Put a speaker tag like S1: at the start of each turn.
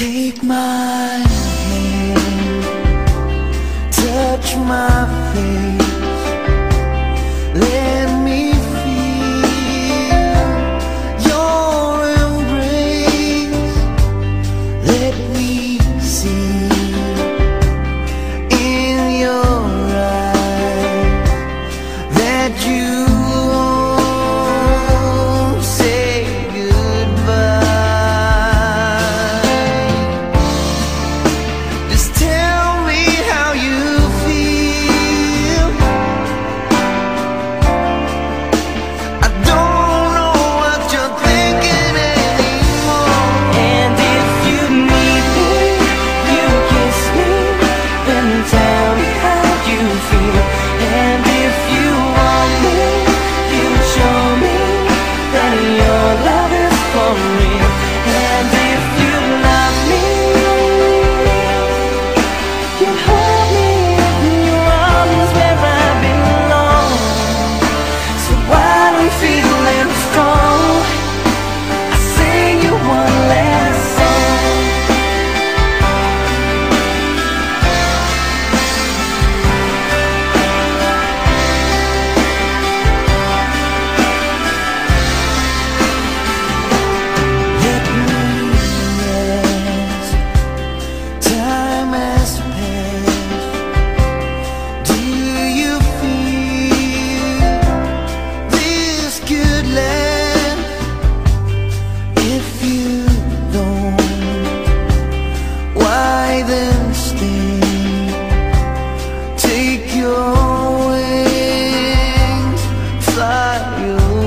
S1: Take my hand, touch my face. you.